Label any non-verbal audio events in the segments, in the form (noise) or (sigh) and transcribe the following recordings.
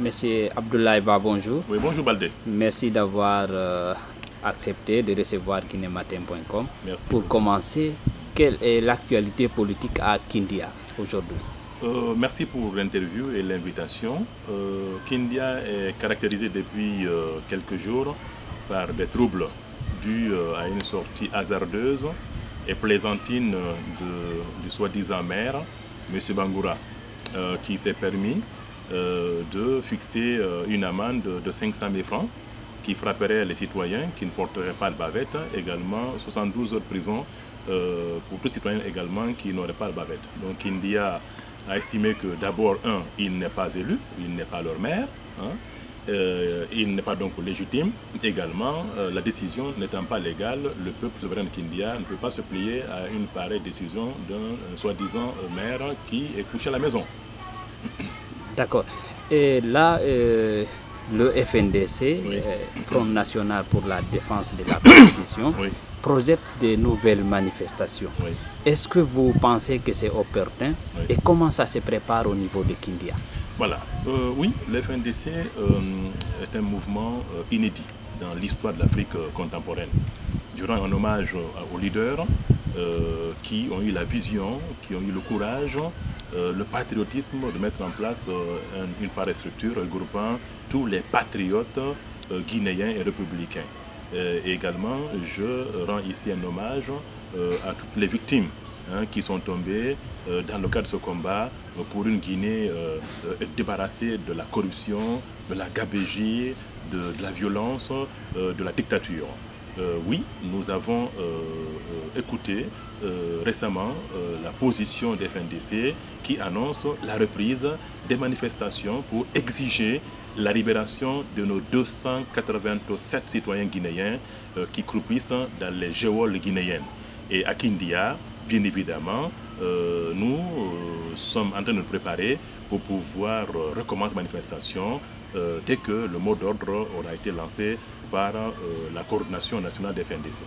Monsieur Abdoulaye Ba, bonjour. Oui, bonjour Baldé. Merci d'avoir euh, accepté de recevoir kinématin.com. Merci. Pour commencer, quelle est l'actualité politique à Kindia aujourd'hui? Euh, merci pour l'interview et l'invitation. Euh, Kindia est caractérisé depuis quelques jours par des troubles dus à une sortie hasardeuse et plaisantine de- du soi-disant maire, M. Bangoura, qui s'est permis de fixer euh, une amende de 500 000 francs qui frapperait les citoyens qui ne porteraient pas de bavette, également 72 heures de prison euh, pour tous les citoyens également qui n'auraient pas de bavette. Donc India a estimé que d'abord, un, il n'est pas élu, il n'est pas leur maire, hein, euh, il n'est pas donc légitime. Également, euh, la décision n'étant pas légale, le peuple souverain de Kindia ne peut pas se plier à une pareille décision d'un euh, soi-disant euh, maire qui est couché à la maison. D'accord. Et là, euh, le FNDC, Oui. euh, Front National pour la défense de la Constitution, Oui. projette de nouvelles manifestations. Oui. Est-ce que vous pensez que c'est opportun. Et comment ça se prépare au niveau de Kindia? Voilà. Euh, oui, le FNDC est un mouvement inédit dans l'histoire de l'Afrique contemporaine. Je rends un hommage aux leaders qui ont eu la vision, qui ont eu le courage, euh, le patriotisme de mettre en place euh, un- une pareille structure regroupant tous les patriotes euh, guinéens et républicains. Et également, je rends ici un hommage à toutes les victimes hein, qui sont tombées dans le cadre de ce combat pour une Guinée débarrassée de la corruption, de la gabégie, de, la violence, de la dictature. Euh, oui, nous avons euh, euh, écouté récemment la position des FNDC qui annonce la reprise des manifestations pour exiger la libération de nos 287 citoyens guinéens qui croupissent dans les géoles guinéennes. Et à Kindia, bien évidemment, nous sommes en train de nous préparer pour pouvoir recommencer la manifestation dès que le mot d'ordre aura été lancé par euh, la coordination nationale des FNDC.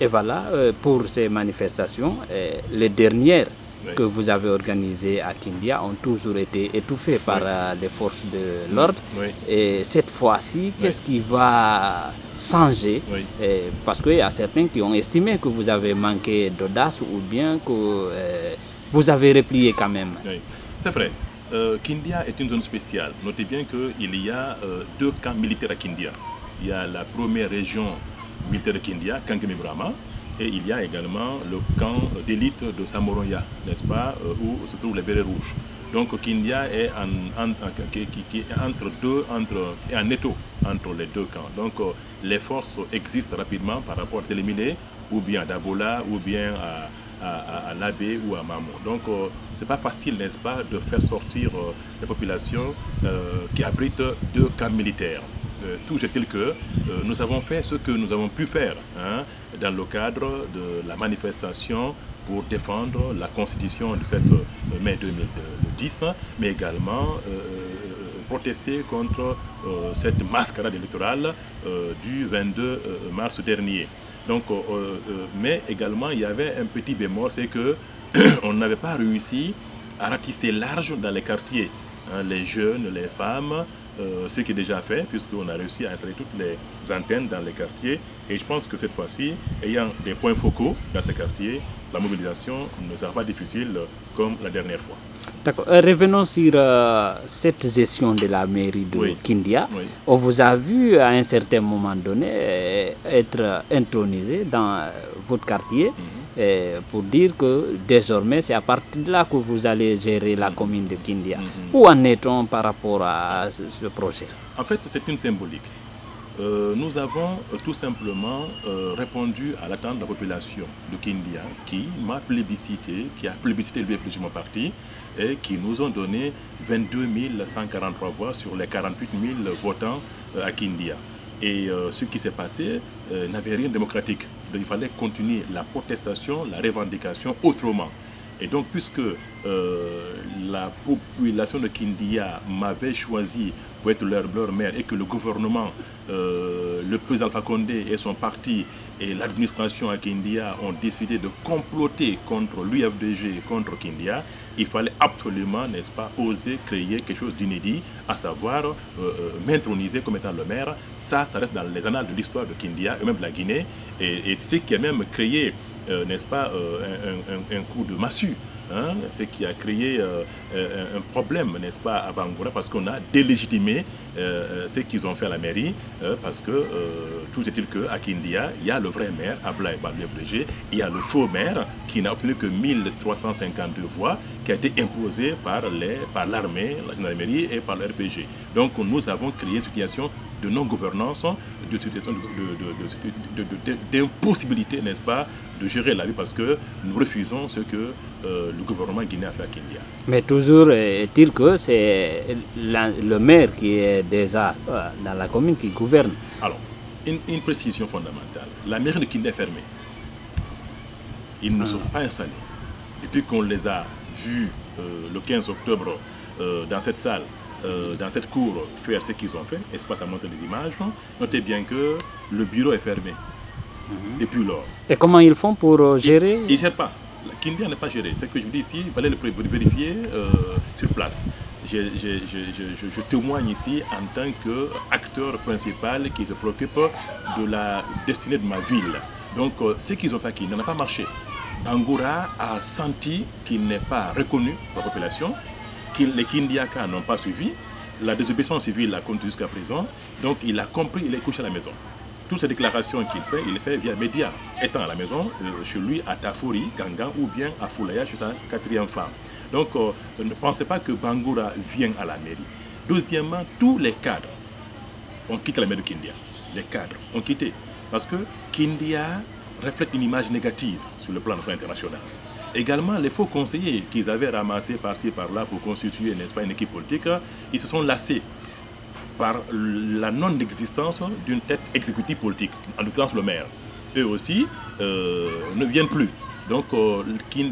Et voilà, euh, pour ces manifestations, euh, les dernières que vous avez organisées à Kindia ont toujours été étouffées par Oui. les forces de l'ordre. Oui. Et cette fois-ci, qu'est-ce qui va changer? Parce qu'il y a certains qui ont estimé que vous avez manqué d'audace ou bien que euh, vous avez replié quand même. C'est vrai. Euh, Kindia est une zone spéciale. Notez bien qu'il y a euh, deux camps militaires à Kindia. Il y a la première région militaire de Kindia, Kankemi Brahma, et il y a également le camp d'élite de Samoroya, n'est-ce pas, euh, où se trouvent les bérets rouges. Donc Kindia est en, entre deux, entre, est en étau entre les deux camps. Donc euh, les forces existent rapidement par rapport à Téléminé, ou bien à Dabola, ou bien à, à, ou à Mamou. Donc, euh, c'est pas facile, n'est-ce pas, de faire sortir euh, les populations qui abritent deux camps militaires. Euh, tout est-il que euh, nous avons fait ce que nous avons pu faire hein, dans le cadre de la manifestation pour défendre la constitution de cette euh, mai 2010, mais également euh, protester contre euh, cette mascarade électorale euh, du 22 euh, mars dernier. Donc, euh, euh, mais également, il y avait un petit bémol, c'est que (coughs) on n'avait pas réussi à ratisser large dans les quartiers. hein, les jeunes, les femmes, euh, ce qui est déjà fait, puisqu'on a réussi à installer toutes les antennes dans les quartiers. Et je pense que cette fois-ci, ayant des points focaux dans ces quartiers, la mobilisation ne sera pas difficile comme la dernière fois. D'accord. Euh, revenons sur euh, cette gestion de la mairie de Oui. Kindia. Oui. On vous a vu à un certain moment donné être intronisé dans votre quartier pour dire que désormais c'est à partir de là que vous allez gérer la commune de Kindia. Où en est-on par rapport à ce, projet? En fait, c'est une symbolique. Euh, nous avons euh, tout simplement euh, répondu à l'attente de la population de Kindia qui m'a plébiscité, qui a plébiscité le BFDG mon parti et qui nous ont donné 22 143 voix sur les 48 000 votants à Kindia. Et ce qui s'est passé n'avait rien de démocratique. Il fallait continuer la protestation, la revendication autrement. Et donc, puisque la population de Kindia m'avait choisi pour être leur, leur maire et que le gouvernement, le président Alpha Condé et son parti et l'administration à Kindia ont décidé de comploter contre l'UFDG et contre Kindia, il fallait absolument, n'est-ce pas, oser créer quelque chose d'inédit, à savoir euh, m'introniser comme étant le maire. Ça, ça reste dans les annales de l'histoire de Kindia et même de la Guinée. Et, et ce qui a même créé, euh, n'est-ce pas, euh, un, coup de massue Hein, ce qui a créé euh, un problème, n'est-ce pas, à Bangoura, parce qu'on a délégitimé euh, ce qu'ils ont fait à la mairie, euh, parce que tout est-il qu'à Kindia, il y a le vrai maire, Ablaï Baloué il y a le faux maire qui n'a obtenu que 1352 voix, qui a été imposé par l'armée, par la gendarmerie et par le RPG. Donc nous avons créé une situation de non-gouvernance, d'impossibilité, n'est-ce pas, de gérer la vie parce que nous refusons ce que euh, le gouvernement guinéen a fait à Kindia. Mais toujours est-il que c'est le maire qui est déjà euh, dans la commune qui gouverne. Alors, une, une précision fondamentale. La mairie de Kindia est fermée. Ils ne ah. sont pas installés. Depuis qu'on les a vus euh, le 15 octobre euh, dans cette salle, euh, dans cette cour, faire ce qu'ils ont fait, espace à montrer les images, notez bien que le bureau est fermé. Mm -hmm. Depuis lors. Et comment ils font pour gérer? Ils ne gèrent pas. La Kindia n'est pas géré. Ce que je vous dis ici, il fallait le vérifier euh, sur place. Je, je, je, je, témoigne ici en tant qu'acteur principal qui se préoccupe de la destinée de ma ville. Donc, euh, ce qu'ils ont fait qui n'a pas marché. Bangoura a senti qu'il n'est pas reconnu par la population, les Kindiaka n'ont pas suivi. La désobéissance civile a continué jusqu'à présent. Donc, il a compris, il est couché à la maison. Toutes ces déclarations qu'il fait, il les fait via média, étant à la maison, euh, chez lui à Tafori, Gangan, ou bien à Foulaya, chez sa quatrième femme. Donc, euh, ne pensez pas que Bangoura vient à la mairie. Deuxièmement, tous les cadres ont quitté la mairie de Kindia. Les cadres ont quitté. Parce que Kindia reflète une image négative sur le plan international. Également, les faux conseillers qu'ils avaient ramassés par-ci, par-là pour constituer, n'est-ce pas, une équipe politique, ils se sont lassés par la non-existence d'une tête exécutive politique, en l'occurrence le maire. Eux aussi euh, ne viennent plus. Donc euh,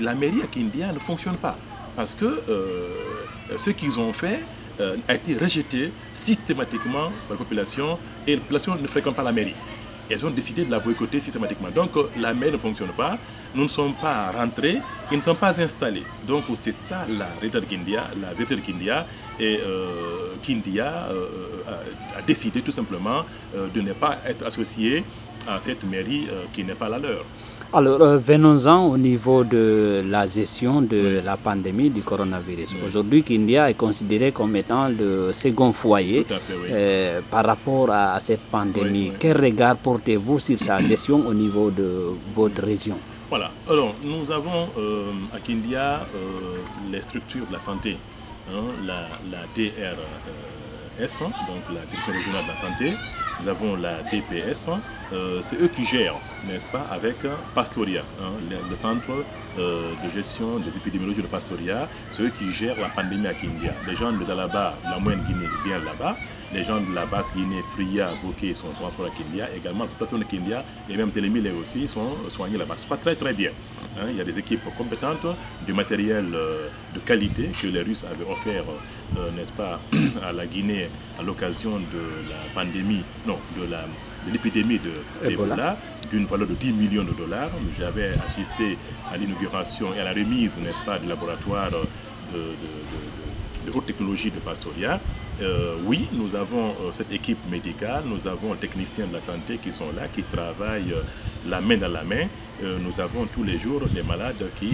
la mairie à Kindia ne fonctionne pas parce que euh, ce qu'ils ont fait a été rejeté systématiquement par la population et la population ne fréquente pas la mairie. Elles ont décidé de la boycotter systématiquement. Donc la mairie ne fonctionne pas, nous ne sommes pas rentrés, ils ne sont pas installés. Donc c'est ça la réalité de Kindia, la de Kindia. Et euh, Kindia euh, a, a, décidé tout simplement euh, de ne pas être associé à cette mairie qui n'est pas la leur. Alors, euh, venons-en au niveau de la gestion de oui. la pandémie du coronavirus. Oui. Aujourd'hui, Kindia est considéré comme étant le second foyer fait, oui. euh, par rapport à, cette pandémie. Quel regard portez-vous sur sa (clears throat) gestion au niveau de votre région? Voilà. Alors, nous avons euh, à Kindia les structures de la santé, hein, la, la DRS, donc la Direction régionale de la santé, nous avons la DPS, euh, c'est eux qui gèrent, n'est-ce pas, avec Pastoria, hein, le, centre euh, de gestion des épidémiologies de Pastoria, c'est eux qui gèrent la pandémie à Kindia. Les gens de là-bas, la moyenne Guinée, viennent là-bas. Les gens de la basse Guinée, Fria, Bokeh sont transportés à Kindia. Également, toute personne de Kindia et même Télémile aussi sont soignés là-bas. Ça passe très très bien. Hein. Il y a des équipes compétentes, du matériel euh, de qualité que les Russes avaient offert, euh, n'est-ce pas, (clears throat) à la Guinée à l'occasion de la pandémie, non, la de l'épidémie de Ebola, d'une valeur de 10 millions de dollars. J'avais assisté à l'inauguration et à la remise, n'est-ce pas, du laboratoire de, de, de, de haute technologie de Pastoria. Euh, oui, nous avons euh, cette équipe médicale, nous avons les techniciens de la santé qui sont là, qui travaillent euh, la main dans la main. nous avons tous les jours des malades qui,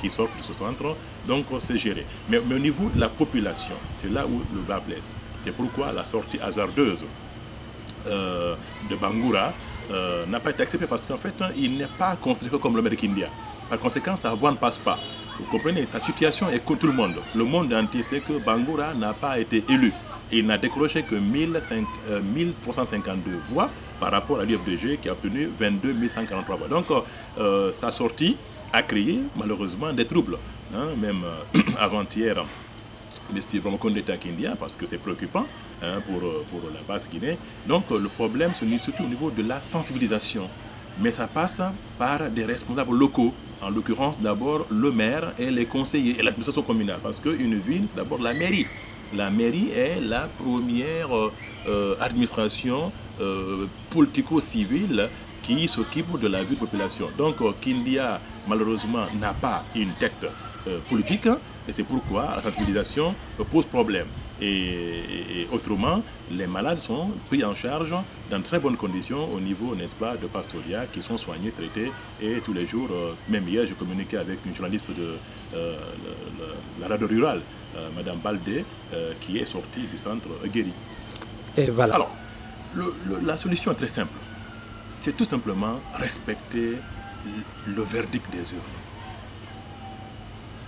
qui sortent de ce centre, donc c'est géré. Mais, mais, au niveau de la population, c'est là où le bas blesse. C'est pourquoi la sortie hasardeuse de Bangoura euh, n'a pas été accepté parce qu'en fait, il n'est pas considéré comme maire India. Par conséquent, sa voix ne passe pas. Vous comprenez Sa situation est comme tout le monde. Le monde entier sait que Bangoura n'a pas été élu. Il n'a décroché que 1005, euh, 1352 voix par rapport à l'UFDG qui a obtenu 22 143 voix. Donc, euh, sa sortie a créé malheureusement des troubles. Hein, même (clears throat) avant-hier, vraiment qu'on est à Kindia parce que c'est préoccupant hein, pour, pour la basse Guinée. Donc le problème, c'est surtout au niveau de la sensibilisation. Mais ça passe par des responsables locaux En l'occurrence, d'abord, le maire et les conseillers et l'administration communale. Parce qu'une ville, c'est d'abord la mairie. La mairie est la première euh, administration euh, politico-civile qui s'occupe de la vie de la population. Donc, euh, Kindia, malheureusement, n'a pas une tête euh, politique et c'est pourquoi la sensibilisation pose problème. Et, et, autrement, les malades sont pris en charge dans très bonnes conditions au niveau, n'est-ce pas, de Pastoria, qui sont soignés, traités. Et tous les jours, euh, même hier, j'ai communiqué avec une journaliste de euh, le, le, la radio rurale, euh, Madame Baldé, qui est sortie du centre guéri. Et voilà. Alors, le, la solution est très simple. C'est tout simplement respecter le verdict des urnes.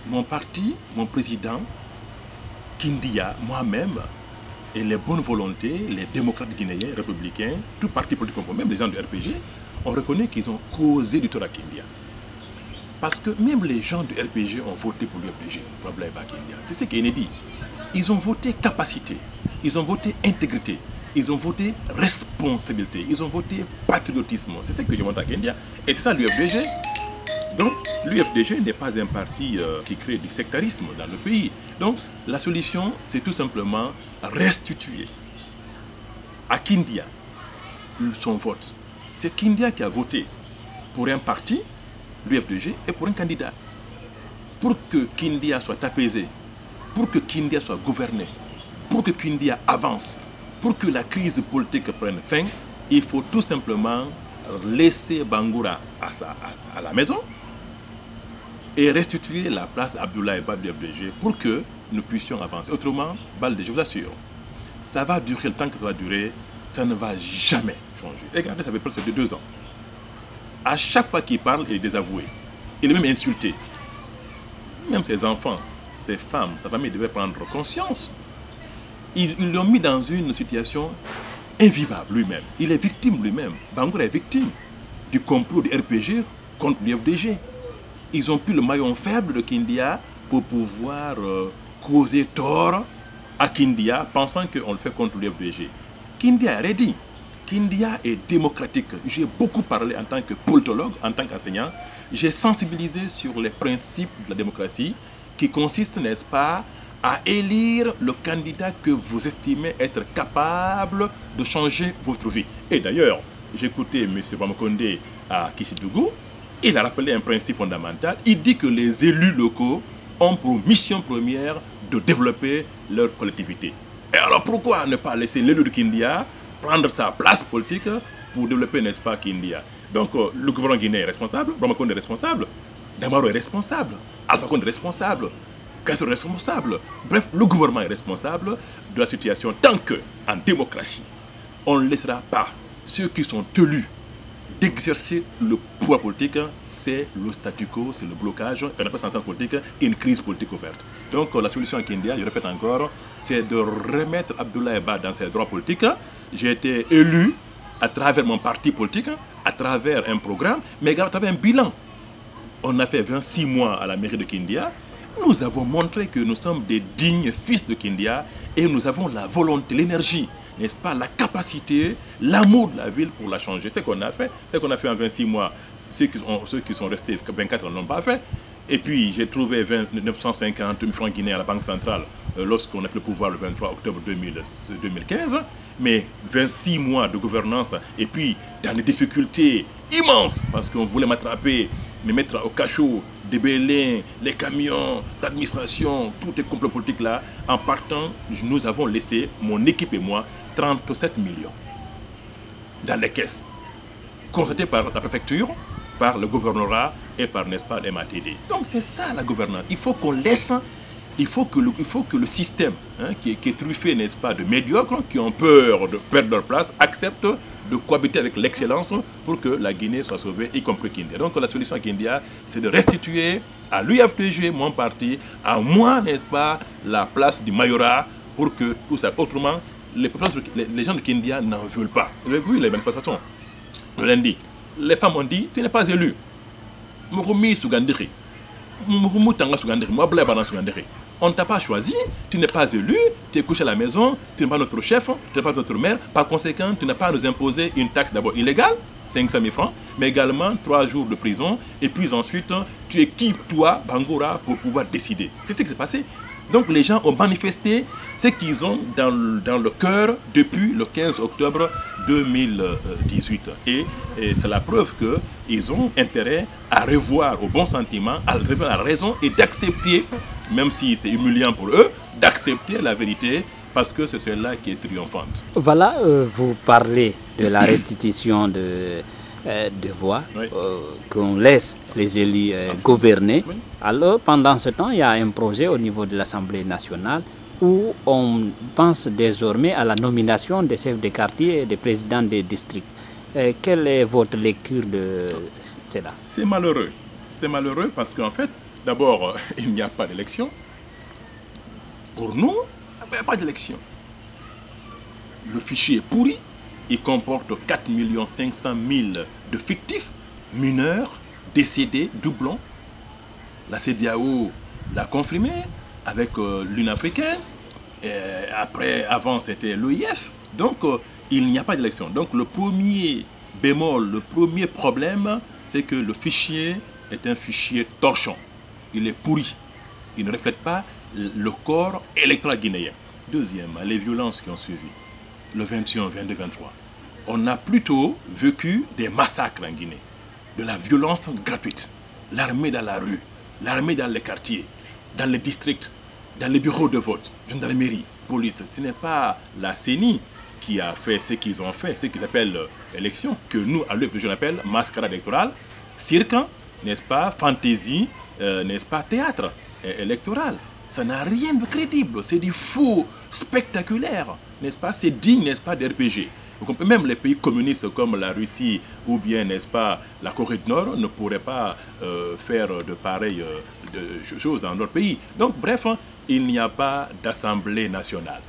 Mon parti, mon président, Kindia, moi-même, et les bonnes volontés, les démocrates guinéens, républicains, tout parti politique, même les gens du RPG, on reconnaît qu'ils ont causé du tort à Kindia. Parce que même les gens du RPG ont voté pour l'UFDG, problème à Kindia. C'est ce qui est inédit. Ils ont voté capacité, ils ont voté intégrité, ils ont voté responsabilité, ils ont voté patriotisme. C'est ce que je montre à Kindia. Et c'est ça l'UFDG. Donc, l'UFDG n'est pas un parti euh, qui crée du sectarisme dans le pays. Donc, la solution, c'est tout simplement restituer à Kindia son vote. C'est Kindia qui a voté pour un parti, l'UFDG, et pour un candidat. Pour que Kindia soit apaisé, pour que Kindia soit gouverné, pour que Kindia avance, pour que la crise politique prenne fin, il faut tout simplement laisser Bangoura à, la maison, et restituer la place à Abdoulaye Bad du FDG pour que nous puissions avancer. Autrement, Balde, je vous assure, ça va durer le temps que ça va durer, ça ne va jamais changer. Regardez, ça fait presque deux ans. À chaque fois qu'il parle, il est désavoué. Il est même insulté. Même ses enfants, ses femmes, sa famille devaient prendre conscience. Ils l'ont mis dans une situation invivable lui-même. Il est victime lui-même. Bangoura est victime du complot du RPG contre l'UFDG ils ont pris le maillon faible de Kindia pour pouvoir euh, causer tort à Kindia, pensant qu'on le fait contre l'FDG. Kindia est ready. Kindia est démocratique. J'ai beaucoup parlé en tant que politologue, en tant qu'enseignant. J'ai sensibilisé sur les principes de la démocratie qui consistent, n'est-ce pas, à élire le candidat que vous estimez être capable de changer votre vie. Et d'ailleurs, j'ai écouté M. Bamakonde à Kissidougou, il a rappelé un principe fondamental. Il dit que les élus locaux ont pour mission première de développer leur collectivité. Et alors pourquoi ne pas laisser l'élu de Kindia prendre sa place politique pour développer, n'est-ce pas, Kindia? Donc euh, le gouvernement guinéen est responsable, Brahmakon est responsable, Damaro est responsable, Alpha Condé est responsable, Castro est responsable. Bref, le gouvernement est responsable de la situation tant que, en démocratie, on ne laissera pas ceux qui sont élus d'exercer le politique, c'est le statu quo, c'est le blocage, on appelle ça en politique une crise politique ouverte. Donc la solution à Kindia, je répète encore, c'est de remettre Abdoulaye Ba dans ses droits politiques. J'ai été élu à travers mon parti politique, à travers un programme, mais à travers un bilan. On a fait 26 mois à la mairie de Kindia. Nous avons montré que nous sommes des dignes fils de Kindia et nous avons la volonté, l'énergie, n'est-ce pas, la capacité, l'amour de la ville pour la changer. C'est ce qu'on a fait, c'est ce qu'on a fait en 26 mois. Ceux qui, ont, ceux qui sont restés 24 n'ont pas fait. Et puis j'ai trouvé 20, 950 000 francs guinéens à la Banque centrale euh, lorsqu'on a pris le pouvoir le 23 octobre 2000, 2015. Mais 26 mois de gouvernance et puis dans des difficultés immenses parce qu'on voulait m'attraper, me mettre au cachot, débellés, les camions, l'administration, tout est complot politique là. En partant, nous avons laissé, mon équipe et moi, 37 millions dans les caisses, constatés par la préfecture, par le gouvernorat et par, n'est-ce pas, les MATD. Donc c'est ça la gouvernance. Il faut qu'on laisse, il faut que le, il faut que le système hein, qui, est, truffé, n'est-ce pas, de médiocres, qui ont peur de perdre leur place, accepte de cohabiter avec l'excellence pour que la Guinée soit sauvée, y compris Kindia. Donc la solution à Kindia, c'est de restituer à l'UFDG, mon parti, à moi, n'est-ce pas, la place du majorat pour que tout ça. Autrement, les, les, les gens de Kindia n'en veulent pas. Vous avez vu les manifestations le lundi. Les femmes ont dit, tu n'es pas élu. Moi. On ne t'a pas choisi, tu n'es pas élu, tu es couché à la maison, tu n'es pas notre chef, tu n'es pas notre maire. Par conséquent, tu n'as pas à nous imposer une taxe d'abord illégale, 500 000 francs, mais également 3 jours de prison. Et puis ensuite, tu équipes, toi, Bangoura, pour pouvoir décider. C'est ce qui s'est passé. Donc les gens ont manifesté ce qu'ils ont dans, le cœur depuis le 15 octobre 2018. Et, c'est la preuve qu'ils ont intérêt à revoir au bon sentiment, à revoir la raison et d'accepter, même si c'est humiliant pour eux, d'accepter la vérité parce que c'est celle-là qui est triomphante. Voilà, euh, vous parlez de la restitution de, de voix, Oui. euh, qu'on laisse les élus euh, gouverner. Oui. Alors, pendant ce temps, il y a un projet au niveau de l'Assemblée nationale où on pense désormais à la nomination des chefs de quartier et des présidents des districts. Euh, quelle est votre lecture de cela? C'est malheureux. C'est malheureux parce qu'en fait, d'abord, (laughs) il n'y a pas d'élection. Pour nous, il n'y a pas d'élection. Le fichier est pourri. Il comporte 4 500 000 de fictifs, mineurs, décédés, doublons. La CDAO l'a confirmé avec euh, africaine. Après, avant, c'était l'OIF. Donc, euh, il n'y a pas d'élection. Donc, le premier bémol, le premier problème, c'est que le fichier est un fichier torchon. Il est pourri. Il ne reflète pas le corps électoral guinéen. Deuxième, les violences qui ont suivi. Le 21, 22, 23. On a plutôt vécu des massacres en Guinée. De la violence gratuite. L'armée dans la rue, l'armée dans les quartiers, dans les districts, dans les bureaux de vote, gendarmerie, police. Ce n'est pas la CENI qui a fait ce qu'ils ont fait, ce qu'ils appellent élection, que nous, à l'œuvre, je l'appelle mascarade électorale, cirque, n'est-ce pas, fantaisie, euh, n'est-ce pas, théâtre euh, électoral. Ça n'a rien de crédible, c'est du faux spectaculaire, n'est-ce pas, c'est digne, n'est-ce pas, d'RPG. Même les pays communistes comme la Russie ou bien, n'est-ce pas, la Corée du Nord ne pourraient pas euh, faire de pareilles euh, choses dans leur pays. Donc, bref, hein, il n'y a pas d'Assemblée nationale.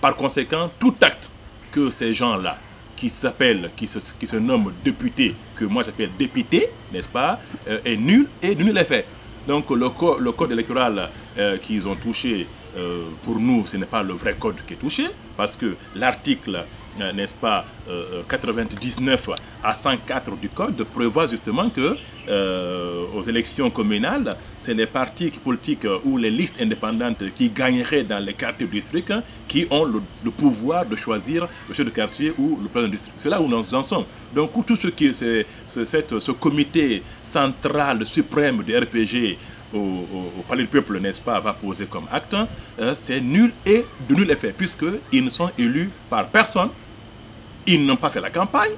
Par conséquent, tout acte que ces gens-là, qui s'appellent, qui se, qui se nomment députés, que moi j'appelle députés, n'est-ce pas, euh, est nul et nul est fait. Donc le, co- le code électoral qu'ils ont touché, pour nous, ce n'est pas le vrai code qui est touché, parce que l'article, n'est-ce pas, euh, euh, 99 à 104 du code prévoit justement que euh, aux élections communales, c'est les partis politiques euh, ou les listes indépendantes qui gagneraient dans les quartiers du district hein, qui ont le, pouvoir de choisir le chef de quartier ou le président du district. C'est là où nous en sommes. Donc tout ce qui ce, comité central suprême du RPG au, au- Palais du Peuple, n'est-ce pas, va poser comme acte, euh, c'est nul et de nul effet, puisqu'ils ne sont élus par personne, ils n'ont pas fait la campagne,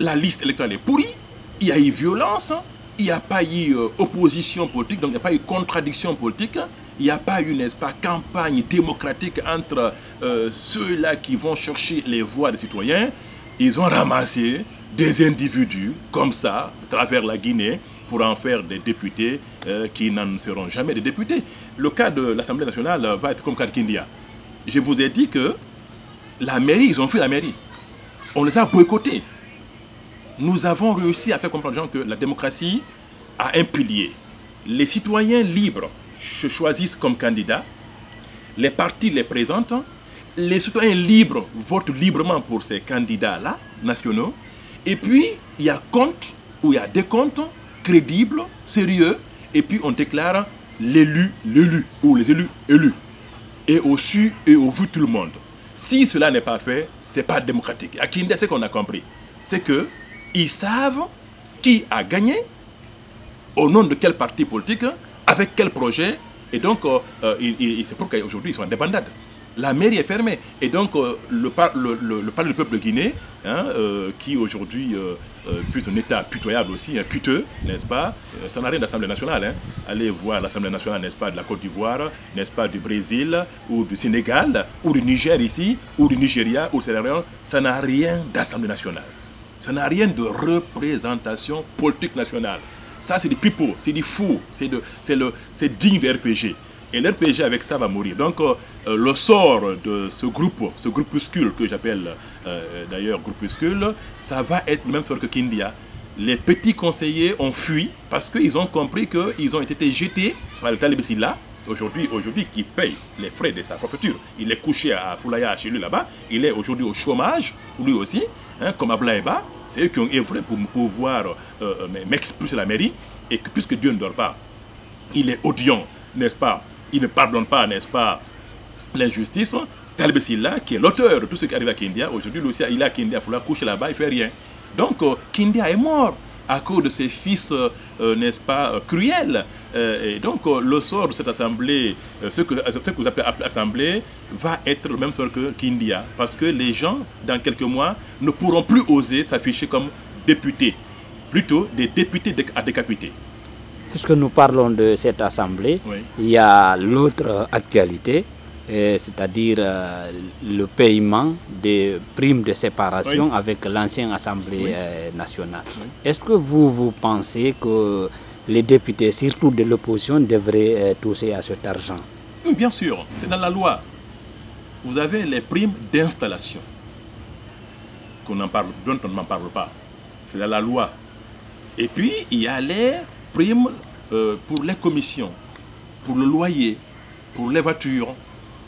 la liste électorale est pourrie, il y a eu violence, il n'y a pas eu euh, opposition politique, donc il n'y a pas eu contradiction politique, il n'y a pas eu, n'est-ce pas, campagne démocratique entre euh, ceux-là qui vont chercher les voix des citoyens. Ils ont ramassé des individus comme ça, à travers la Guinée, pour en faire des députés euh, qui n'en seront jamais des députés. Le cas de l'Assemblée nationale va être comme Kindia. Je vous ai dit que la mairie, ils ont fait la mairie. On les a boycottés nous avons réussi à faire comprendre aux gens que la démocratie a un pilier. Les citoyens libres se choisissent comme candidats, les partis les présentent, les citoyens libres votent librement pour ces candidats-là, nationaux, et puis il y a compte ou il y a des comptes crédibles, sérieux, et puis on déclare l'élu, l'élu, ou les élus élus, et au su et au vu tout le monde. Si cela n'est pas fait, c'est pas démocratique. À Kinde, ce qu'on a compris, c'est que ils savent qui a gagné, au nom de quel parti politique, avec quel projet, et donc euh, euh, c'est pourquoi aujourd'hui ils sont en débandade. La mairie est fermée, et donc euh, le, par- le, le, peuple guinéen, hein, qui aujourd'hui euh, euh, un état pitoyable aussi, hein, piteux, n'est-ce pas? Euh, Ça n'a rien d'Assemblée nationale. Hein. Allez voir l'Assemblée nationale, n'est-ce pas, de la Côte d'Ivoire, n'est-ce pas, du Brésil, ou du Sénégal, ou du Niger ici, ou du Nigeria, ou Sierra Leone. Ça n'a rien d'Assemblée nationale. Ça n'a rien de représentation politique nationale. Ça, c'est des pipeaux, c'est c'est le- c'est digne de RPG. Et l'RPG avec ça va mourir. Donc euh, euh, le sort de ce groupe, ce groupuscule que j'appelle euh, d'ailleurs groupuscule, ça va être le même sort que Kindia. Les petits conseillers ont fui parce qu'ils ont compris qu'ils ont été jetés par le talibé là aujourd'hui, aujourd'hui, qui paye les frais de sa forfaiture. Il est couché à Foulaya, chez lui là-bas. Il est aujourd'hui au chômage, lui aussi, hein, comme à. C'est eux qui ont œuvré pour pouvoir euh, m'expulser la mairie. Et que, puisque Dieu ne dort pas, il est odiant, n'est-ce pas Il ne pardonne pas, n'est-ce pas, l'injustice. Talib Silla, qui est l'auteur de tout ce qui arrive à Kindia, aujourd'hui, lui aussi, il à Kindia, il faut coucher là-bas, il fait rien. Donc, euh, Kindia est mort à cause de ses fils, euh, euh, n'est-ce pas, cruels. et donc, le sort de cette assemblée, ce que vous appelez assemblée, va être le même sort que Kindia. Parce que les gens, dans quelques mois, ne pourront plus oser s'afficher comme députés. Plutôt des députés à décapiter. Puisque nous parlons de cette assemblée, il y a l'autre actualité c'est-à-dire euh, le paiement des primes de séparation avec l'ancienne Assemblée euh, nationale. Est-ce que vous, vous pensez que les députés, surtout de l'opposition, devraient euh, toucher à cet argent? Oui, bien sûr, c'est dans la loi. Vous avez les primes d'installation, qu'on en parle, dont on n'en parle pas. C'est dans la loi. Et puis, il y a les primes pour les commissions, pour le loyer, pour les voitures,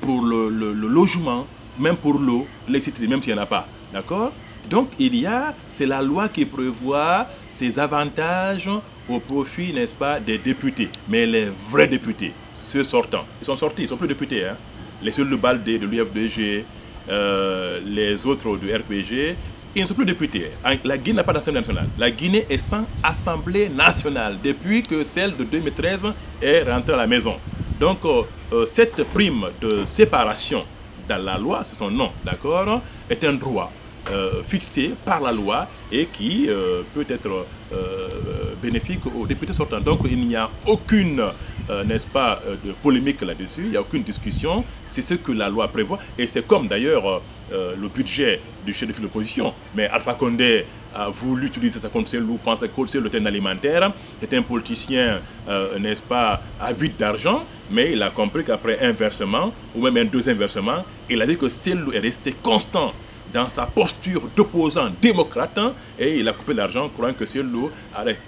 pour le, logement, même pour l'eau, l'électricité, même s'il n'y en a pas. D'accord? Donc, il y a, c'est la loi qui prévoit ces avantages au profit, n'est-ce pas, des députés. Mais les vrais députés, ceux sortants, ils sont sortis, ils ne sont plus députés. Hein. Les seuls de Baldé, de l'UFDG, euh, les autres du RPG, ils ne sont plus députés. La Guinée n'a pas d'Assemblée nationale. La Guinée est sans Assemblée nationale depuis que celle de 2013 est rentrée à la maison. Donc, euh, euh, cette prime de séparation dans la loi, c'est son nom, d'accord, est un droit euh, fixé par la loi et qui peut être bénéfique aux députés sortants. Donc, il n'y a aucune, n'est-ce pas, de polémique là-dessus, il n'y a aucune discussion. C'est ce que la loi prévoit et c'est comme d'ailleurs le budget du chef de l'opposition. Mais Alpha Condé a voulu utiliser ça contre Selou, penser que c'est le thème alimentaire. C'est un politicien, euh, n'est-ce pas, avide d'argent, mais il a compris qu'après un versement, ou même un deuxième versement, il a dit que Selou est resté constant dans sa posture d'opposant démocrate hein, et il a coupé l'argent croyant que Selou,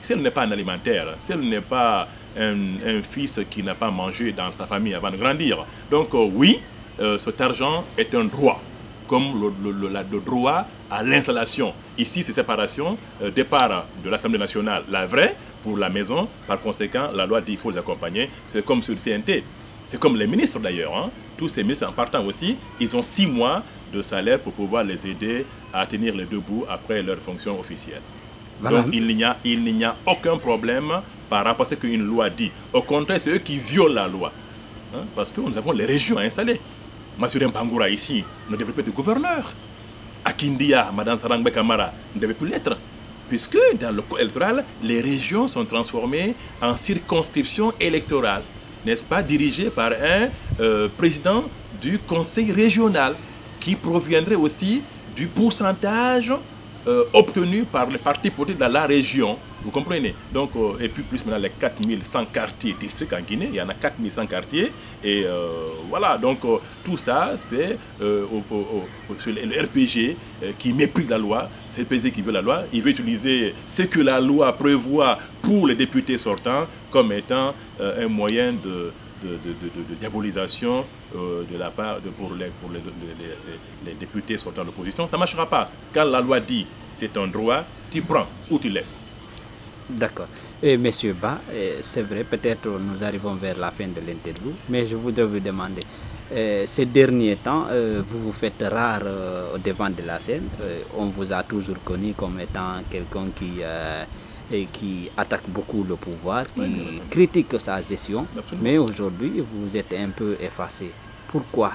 Selou n'est pas un alimentaire, Selou n'est pas un, fils qui n'a pas mangé dans sa famille avant de grandir. Donc euh, oui, euh, cet argent est un droit comme le, droit à l'installation. Ici, c'est séparation, euh, départ de l'Assemblée nationale, la vraie, pour la maison. Par conséquent, la loi dit qu'il faut les accompagner. C'est comme sur le CNT. C'est comme les ministres d'ailleurs. Hein. Tous ces ministres en partant aussi, ils ont six mois de salaire pour pouvoir les aider à tenir les deux bouts après leur fonction officielle. Donc il n'y a, aucun problème par rapport à ce qu'une loi dit. Au contraire, c'est eux qui violent la loi. Hein, parce que nous avons les régions installées. Massurien Bangoura ici ne devait pas être gouverneur. À Kindia, Madame Sarangbe Kamara ne devait plus l'être. Puisque dans le code électoral, les régions sont transformées en circonscriptions électorales, n'est-ce pas, dirigées par un euh, président du conseil régional qui proviendrait aussi du pourcentage euh, obtenu par les partis politiques dans la région. Vous comprenez? Donc, euh, et puis plus maintenant les 4100 quartiers districts en Guinée, il y en a 4100 quartiers. Et euh, voilà, donc tout ça, c'est le RPG qui méprise la loi, c'est le RPG qui veut la loi. Il veut utiliser ce que la loi prévoit pour les députés sortants comme étant un moyen de diabolisation euh, de la part de, pour, les, les, députés sortant de l'opposition. Ça ne marchera pas. Quand la loi dit c'est un droit, tu prends ou tu laisses. D'accord. Et Monsieur Ba, eh, c'est vrai, peut-être nous arrivons vers la fin de l'interview, mais je voudrais vous demander, eh, ces derniers temps, euh, vous vous faites rare euh, au devant de la scène. on vous a toujours connu comme étant quelqu'un qui et qui attaque beaucoup le pouvoir, qui critique sa gestion. Mais aujourd'hui, vous êtes un peu effacé. Pourquoi?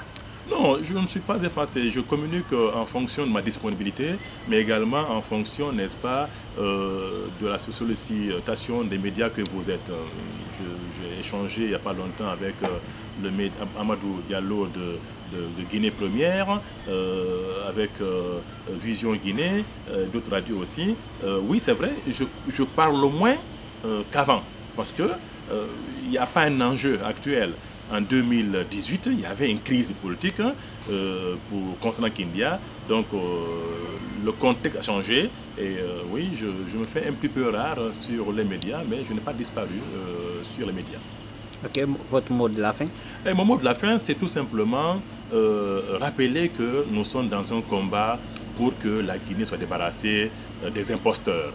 Non, je ne suis pas effacé. Je communique euh, en fonction de ma disponibilité, mais également en fonction, n'est-ce pas, euh, de la sollicitation des médias que vous êtes. Euh, j'ai échangé il n'y a pas longtemps avec le Amadou Diallo de, Guinée Première, avec Vision Guinée, d'autres radios aussi. oui, c'est vrai, je, je, parle moins qu'avant, parce qu'il n'y a pas un enjeu actuel en 2018, il y avait une crise politique hein, euh, pour, Kindia. Donc, euh, le contexte a changé. Et euh, oui, je, me fais un petit peu rare sur les médias, mais je n'ai pas disparu sur les médias. Ok, votre mot de la fin? Et mon mot de la fin, c'est tout simplement euh, rappeler que nous sommes dans un combat pour que la Guinée soit débarrassée euh, des imposteurs.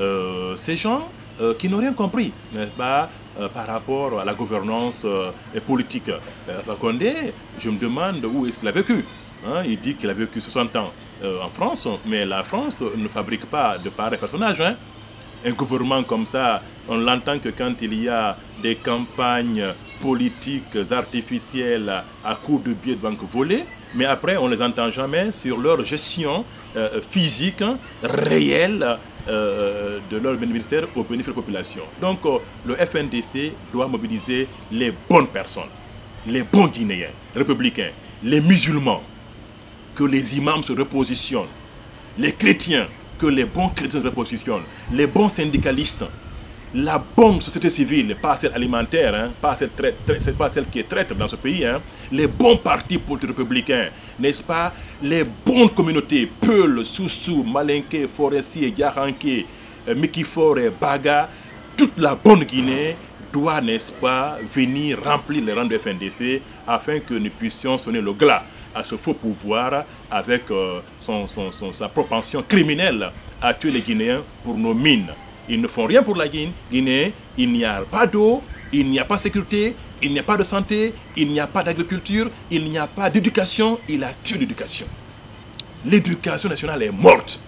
Euh, ces gens euh, qui n'ont rien compris, n'est-ce pas, euh, par rapport à la gouvernance euh, politique. Alpha Condé, je me demande où est-ce qu'il a vécu. Hein, il dit qu'il a vécu 60 ans euh, en France, mais la France ne fabrique pas de pareils personnages. hein. Un gouvernement comme ça, on l'entend que quand il y a des campagnes politiques artificielles à coups de billets de banque volés, mais après on ne les entend jamais sur leur gestion euh, physique, réelle euh, de leur ministère au bénéfice de la population. Donc euh, le FNDC doit mobiliser les bonnes personnes, les bons Guinéens, républicains, les musulmans, que les imams se repositionnent, les chrétiens, que les bons chrétiens se repositionnent, les bons syndicalistes, la bonne société civile, pas celle alimentaire, hein, pas, celle pas celle qui est traître dans ce pays, hein, les bons partis politiques républicains, n'est-ce pas, les bonnes communautés, Peul, Soussou, Malinké, Forestier, Yaranké, euh, Mikifore, Baga, toute la bonne Guinée doit, n'est-ce pas, venir remplir les rangs de FNDC afin que nous puissions sonner le glas à ce faux pouvoir avec euh, sa propension criminelle à tuer les Guinéens pour nos mines. Ils ne font rien pour la Guinée, il n'y a pas d'eau, il n'y a pas de sécurité, il n'y a pas de santé, il n'y a pas d'agriculture, il n'y a pas d'éducation, il a tué l'éducation. L'éducation nationale est morte.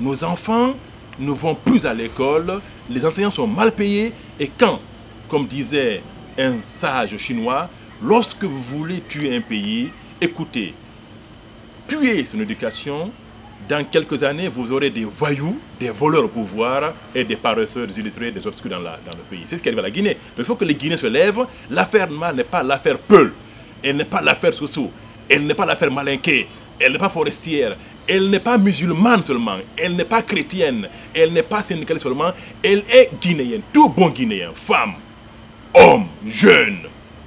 Nos enfants ne vont plus à l'école, les enseignants sont mal payés et quand, comme disait un sage chinois, lorsque vous voulez tuer un pays, écoutez, tuez son éducation, dans quelques années, vous aurez des voyous, des voleurs au pouvoir et des paresseurs, des illettrés, des obscurs dans, le pays. C'est ce qui arrive à la Guinée. Donc, il faut que les Guinéens se lèvent. L'affaire n'est pas l'affaire Peul. Elle n'est pas l'affaire Soussou. Elle n'est pas l'affaire Malinké. Elle n'est pas forestière. Elle n'est pas musulmane seulement. Elle n'est pas chrétienne. Elle n'est pas syndicaliste seulement. Elle est guinéenne. Tout bon Guinéen, femme, hommes, jeunes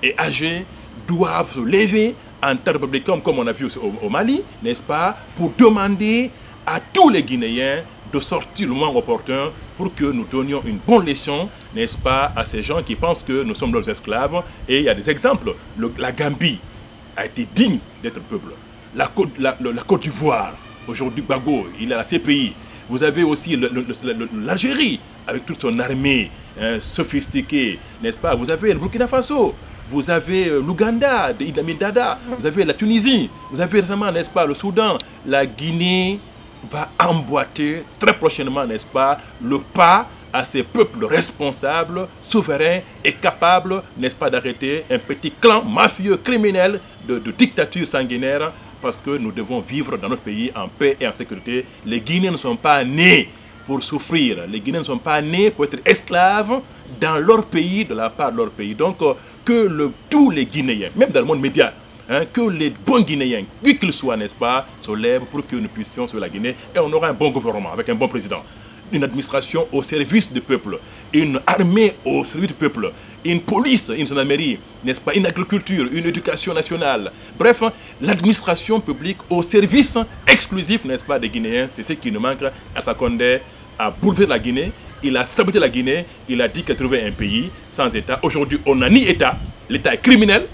et âgés doivent se lever en tant que républicains, comme on a vu au, au Mali, n'est-ce pas, pour demander à tous les Guinéens de sortir le moment opportun pour que nous donnions une bonne leçon, n'est-ce pas, à ces gens qui pensent que nous sommes leurs esclaves. Et il y a des exemples. Le- la Gambie a été digne d'être peuple. La Côte, la- la Côte d'Ivoire, aujourd'hui Bago, il a la CPI. Vous avez aussi l'Algérie, avec toute son armée hein, sophistiquée, n'est-ce pas Vous avez le Burkina Faso, vous avez euh, l'Ouganda, vous avez la Tunisie, vous avez récemment, n'est-ce pas, le Soudan, la Guinée va emboîter très prochainement, n'est-ce pas, le pas à ces peuples responsables, souverains et capables, n'est-ce pas, d'arrêter un petit clan mafieux, criminel, de dictature sanguinaire, parce que nous devons vivre dans notre pays en paix et en sécurité. Les Guinéens ne sont pas nés pour souffrir. Les Guinéens ne sont pas nés pour être esclaves dans leur pays, de la part de leur pays. Donc, euh, que tous les Guinéens, même dans le monde médias, hein, que les bons Guinéens, qui qu'ils soient, n'est-ce pas, se lèvent pour que nous puissions sur la Guinée et on aura un bon gouvernement avec un bon président. Une administration au service du peuple, une armée au service du peuple, une police, une gendarmerie, n'est-ce pas, une agriculture, une éducation nationale. Bref, l'administration publique au service exclusif, n'est-ce pas, des Guinéens, c'est ce qui nous manque. Alpha Condé a bouleversé la Guinée, il a saboté la Guinée, il a dit qu'il trouvait un pays sans État. Aujourd'hui, on n'a ni État, l'État est criminel,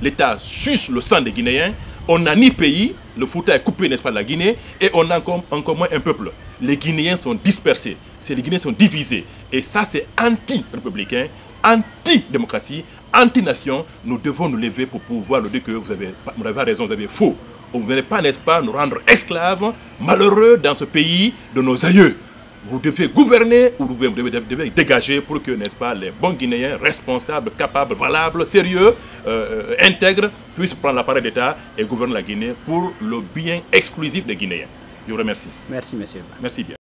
l'État suce le sang des Guinéens, on n'a ni pays, le Fouta est coupé, n'est-ce pas, de la Guinée, et on a encore, encore moins un peuple. Les Guinéens sont dispersés, les Guinéens sont divisés, et ça c'est anti-républicain, anti-démocratie, anti-nation. Nous devons nous lever pour pouvoir le dire que vous avez, vous raison, vous avez faux. Vous n'allez pas, n'est-ce pas, nous rendre esclaves, malheureux dans ce pays de nos aïeux. Vous devez gouverner ou vous devez, dégager pour que, n'est-ce pas, les bons Guinéens, responsables, capables, valables, sérieux, euh, euh, intègres, puissent prendre l'appareil d'État et gouverner la Guinée pour le bien exclusif des Guinéens. Je vous remercie. Merci, monsieur. Merci bien.